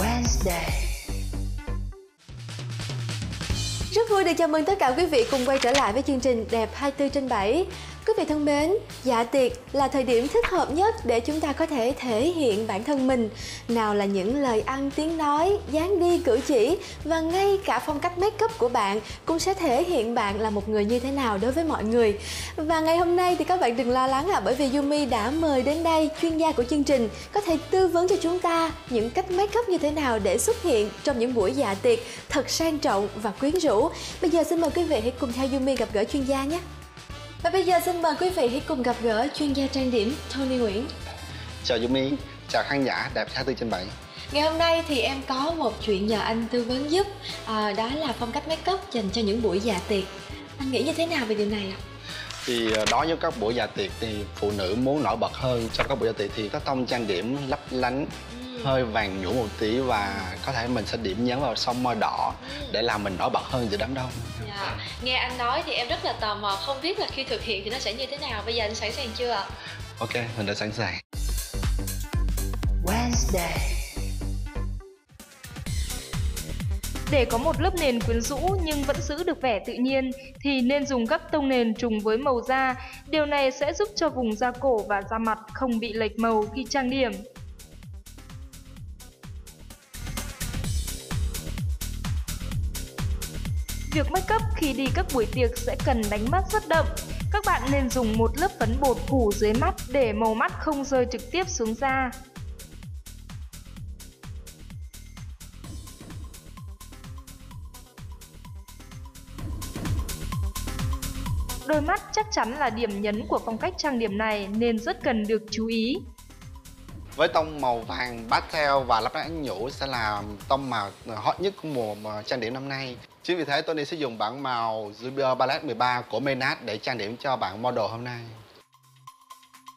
Wednesday. Rất vui được chào mừng tất cả quý vị cùng quay trở lại với chương trình Đẹp 24 trên 7. Quý vị thân mến, dạ tiệc là thời điểm thích hợp nhất để chúng ta có thể thể hiện bản thân mình. Nào là những lời ăn tiếng nói, dáng đi cử chỉ và ngay cả phong cách make up của bạn cũng sẽ thể hiện bạn là một người như thế nào đối với mọi người. Và ngày hôm nay thì các bạn đừng lo lắng ạ à, bởi vì Yumi đã mời đến đây chuyên gia của chương trình có thể tư vấn cho chúng ta những cách make up như thế nào để xuất hiện trong những buổi dạ tiệc thật sang trọng và quyến rũ. Bây giờ xin mời quý vị hãy cùng theo Yumi gặp gỡ chuyên gia nhé. Và bây giờ xin mời quý vị hãy cùng gặp gỡ chuyên gia trang điểm Tony Nguyễn. Chào Yumi, chào khán giả đẹp 24 trên 7. Ngày hôm nay thì em có một chuyện nhờ anh tư vấn giúp à, Đó là phong cách make up dành cho những buổi dạ tiệc Anh nghĩ như thế nào về điều này ạ? Thì à, đối với các buổi dạ tiệc thì phụ nữ muốn nổi bật hơn trong các buổi dạ tiệc thì có tông trang điểm lấp lánh ừ. hơi vàng nhũ một tí và có thể mình sẽ điểm nhấn vào son môi đỏ ừ. để làm mình nổi bật hơn giữa đám đông dạ. nghe anh nói thì em rất là tò mò không biết là khi thực hiện thì nó sẽ như thế nào bây giờ anh sẵn sàng chưa ạ ok mình đã sẵn sàng Wednesday Để có một lớp nền quyến rũ nhưng vẫn giữ được vẻ tự nhiên thì nên dùng các tông nền trùng với màu da. Điều này sẽ giúp cho vùng da cổ và da mặt không bị lệch màu khi trang điểm. Việc make up khi đi các buổi tiệc sẽ cần đánh mắt rất đậm. Các bạn nên dùng một lớp phấn bột phủ dưới mắt để màu mắt không rơi trực tiếp xuống da. Đôi mắt chắc chắn là điểm nhấn của phong cách trang điểm này nên rất cần được chú ý. Với tông màu vàng pastel và lấp lánh nhũ sẽ là tông màu hot nhất của mùa ờ, trang điểm năm nay. Chính vì thế Tony sẽ dùng bảng màu Jupiter Palette 13 của Menat để trang điểm cho bảng model hôm nay.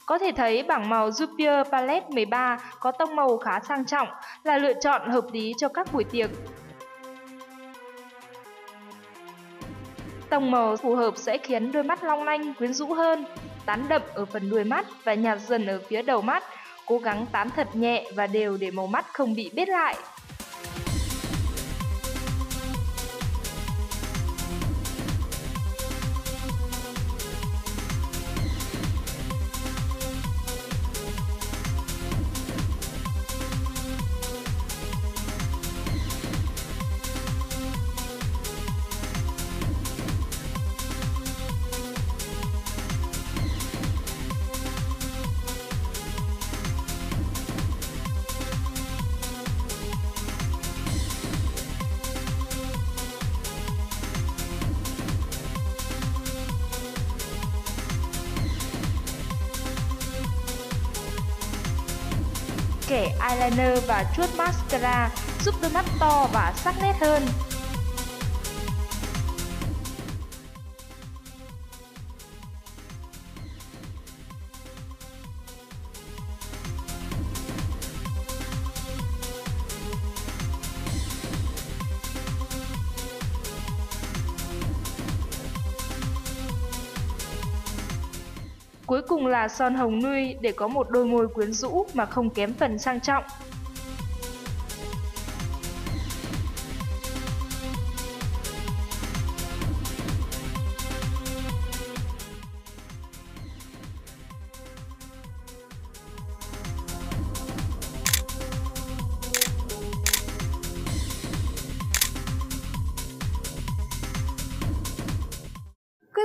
Có thể thấy bảng màu Jupiter Palette 13 có tông màu khá sang trọng, là lựa chọn hợp lý cho các buổi tiệc. Tông màu phù hợp sẽ khiến đôi mắt long lanh, quyến rũ hơn, tán đậm ở phần đuôi mắt và nhạt dần ở phía đầu mắt. Cố gắng tán thật nhẹ và đều để màu mắt không bị bết lại. Kẻ eyeliner và chuốt mascara giúp đôi mắt to và sắc nét hơn. Cuối cùng là son hồng nuôi để có một đôi môi quyến rũ mà không kém phần sang trọng.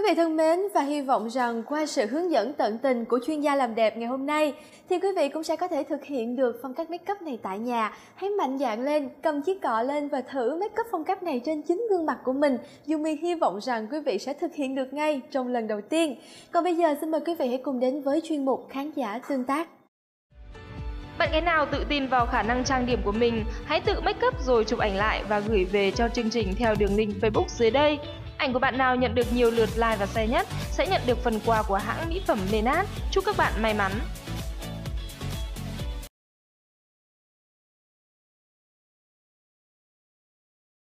Vị thân mến và hy vọng rằng qua sự hướng dẫn tận tình của chuyên gia làm đẹp ngày hôm nay thì quý vị cũng sẽ có thể thực hiện được phong cách make up này tại nhà. Hãy mạnh dạn lên, cầm chiếc cọ lên và thử make up phong cách này trên chính gương mặt của mình. Yumi hy vọng rằng quý vị sẽ thực hiện được ngay trong lần đầu tiên. Còn bây giờ xin mời quý vị hãy cùng đến với chuyên mục khán giả tương tác. Bạn gái nào tự tin vào khả năng trang điểm của mình, hãy tự make up rồi chụp ảnh lại và gửi về cho chương trình theo đường link Facebook dưới đây. Ảnh của bạn nào nhận được nhiều lượt like và share nhất, sẽ nhận được phần quà của hãng mỹ phẩm Menat. Chúc các bạn may mắn!